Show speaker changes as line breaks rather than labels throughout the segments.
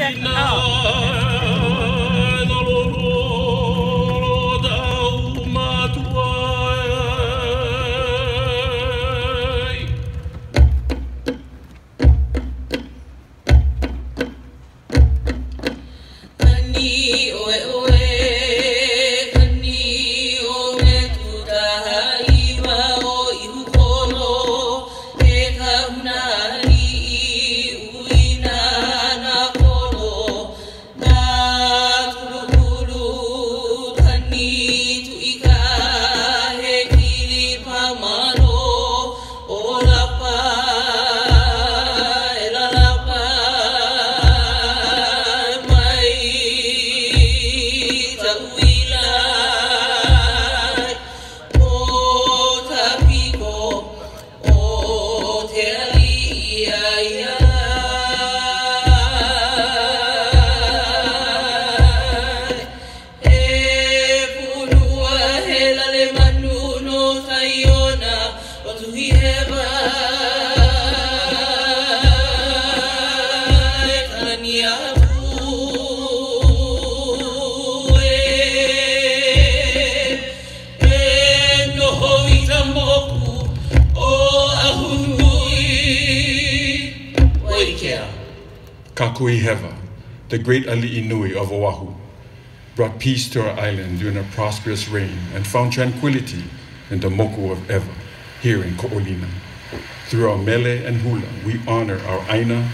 check out.
Kakuhihewa, the great ali'i nui of Oahu, brought peace to our island during a prosperous reign and found tranquility in the moku of Ewa here in Ko'olina. Through our mele and hula, we honor our aina,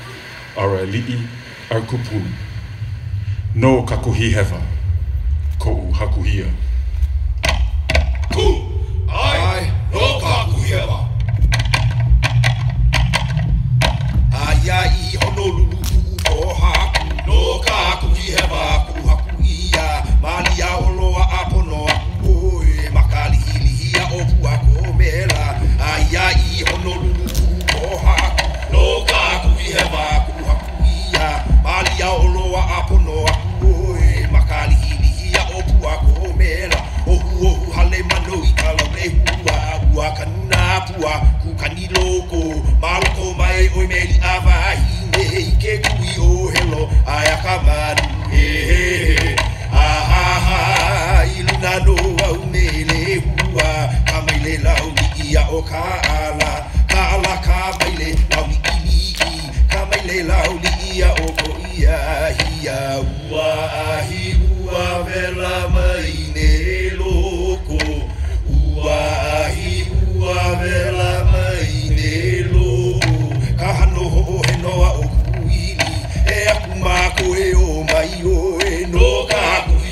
our ali'i, our kupuna. No Kakuhihewa, ko'u hakuhia.
Helo ai a ka manu He he he. Ah ha ha. I luna no au me le hua Ka mai le lau ni ia o ka ala. Ka ala ka mai le lau ni i Ka mai le lau ni ia o ko ia hia Ua ahi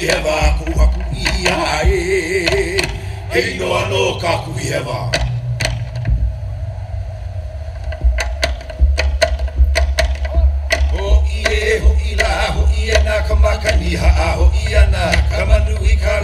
kuhi hewa ku haku ia e Hei noa no ka kuhi hewa Ho ie, ho i la, ho i ana ka makani ha a ho i ana ka manu i ka